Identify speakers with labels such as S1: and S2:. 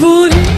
S1: But